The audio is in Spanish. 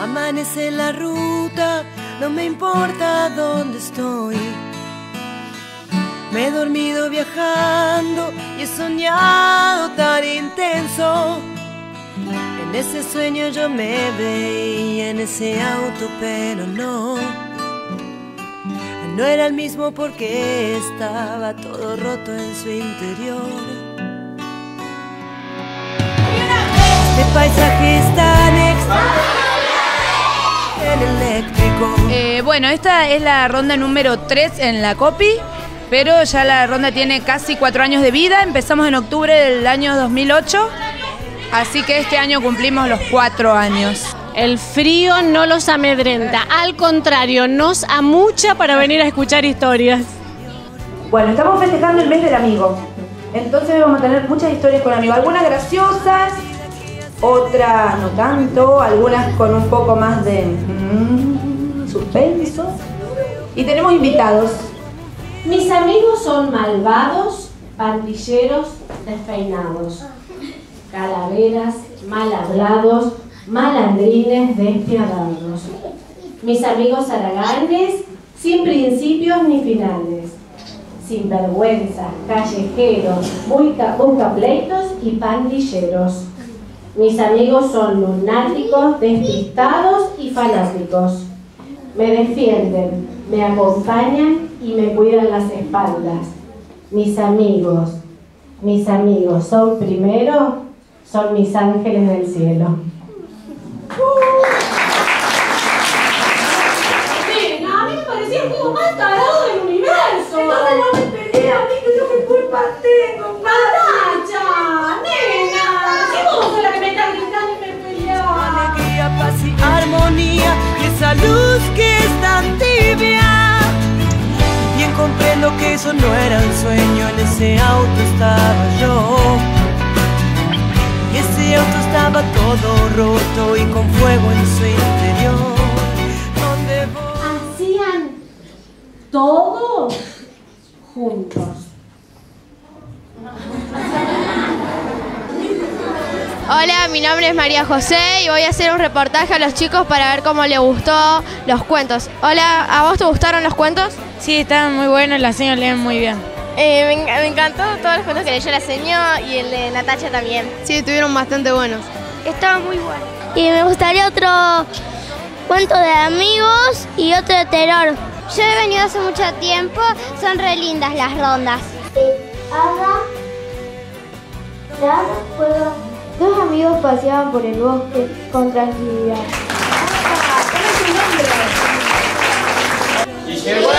Amanece la ruta, no me importa dónde estoy. Me he dormido viajando y he soñado tan intenso. En ese sueño yo me veía en ese auto, pero no. No era el mismo porque estaba todo roto en su interior. Este paisaje es tan extraño, bueno, esta es la ronda número 3 en la COPI, pero ya la ronda tiene casi 4 años de vida. Empezamos en octubre del año 2008, así que este año cumplimos los 4 años. El frío no los amedrenta, al contrario, nos amucha para venir a escuchar historias. Bueno, estamos festejando el mes del amigo. Entonces vamos a tener muchas historias con amigos. Algunas graciosas, otras no tanto, algunas con un poco más de mm. Y tenemos invitados. Mis amigos son malvados, pandilleros, despeinados, calaveras, mal hablados, malandrines despiadados. Mis amigos araganes, sin principios ni finales, sin vergüenza, callejeros, buscapleitos y pandilleros. Mis amigos son lunáticos, despistados y fanáticos. Me defienden, me acompañan y me cuidan las espaldas. Mis amigos, mis amigos son primero, son mis ángeles del cielo. Nena, a mí me parecía el juego más tarado del universo. Entonces no me peleé a mí, que yo qué culpa tengo, ¡Maracha! ¡Nena! Vos sos la que me está gritando y me peleaba. Alegría, paz y armonía, y esa luz que ese auto estaba yo. Y ese auto estaba todo roto y con fuego en su interior. ¿Dónde? Hacían todo juntos. Hola, mi nombre es María José y voy a hacer un reportaje a los chicos para ver cómo les gustó los cuentos. Hola, ¿a vos te gustaron los cuentos? Sí, estaban muy buenos, las señas leen muy bien. Eh, me, encantó todos los cuentos que leyó la señora y el de Natacha también. Sí, estuvieron bastante buenos. Estaba muy bueno. Y me gustaría otro cuento de amigos y otro de terror. Yo he venido hace mucho tiempo, son re lindas las rondas. Dos amigos paseaban por el bosque con tranquilidad. Llegó